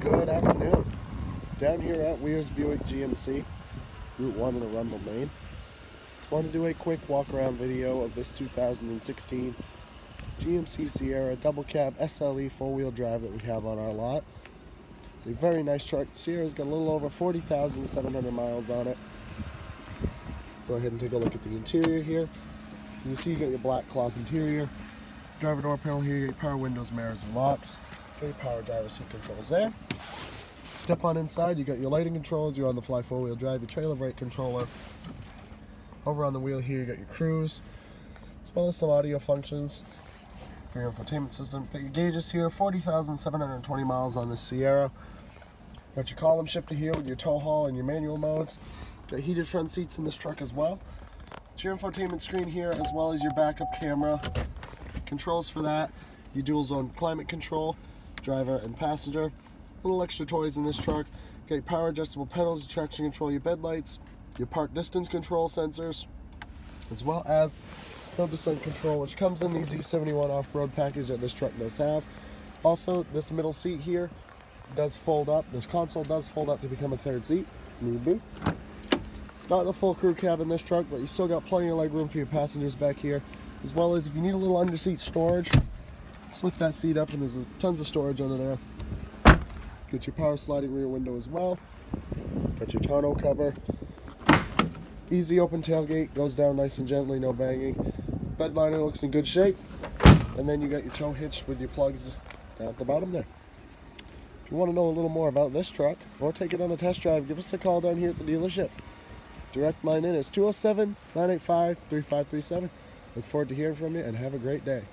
Good afternoon. Down here at Weir's Buick GMC, Route 1 in Arundel, Maine. Just wanted to do a quick walk around video of this 2016 GMC Sierra double cab SLE four wheel drive that we have on our lot. It's a very nice truck. Sierra's got a little over 40,700 miles on it. Go ahead and take a look at the interior here. So you see you got your black cloth interior, driver door panel here, your power windows, mirrors, and locks. Your power driver seat controls there. Step on inside, you got your lighting controls, you're on the fly four-wheel drive, your trailer brake controller. Over on the wheel here, you got your cruise, as well as some audio functions for your infotainment system. Got your gauges here, 40,720 miles on the Sierra. Got your column shifter here with your tow haul and your manual modes. Got heated front seats in this truck as well. It's your infotainment screen here as well as your backup camera. Controls for that. Your dual zone climate control, driver and passenger. Little extra toys in this truck. Your power adjustable pedals, traction control, your bed lights, your park distance control sensors, as well as hill descent control, which comes in the Z71 off-road package that this truck does have. Also, this middle seat here does fold up. This console does fold up to become a third seat, need be. Not the full crew cab in this truck, but you still got plenty of leg room for your passengers back here. As well as if you need a little under-seat storage, lift that seat up and there's tons of storage under there. Get your power sliding rear window as well. Got your tonneau cover. Easy open tailgate, goes down nice and gently, no banging. Bed liner looks in good shape. And then you got your tow hitch with your plugs down at the bottom there. If you want to know a little more about this truck or take it on a test drive, give us a call down here at the dealership. Direct line in is 207 985 3537. Look forward to hearing from you and have a great day.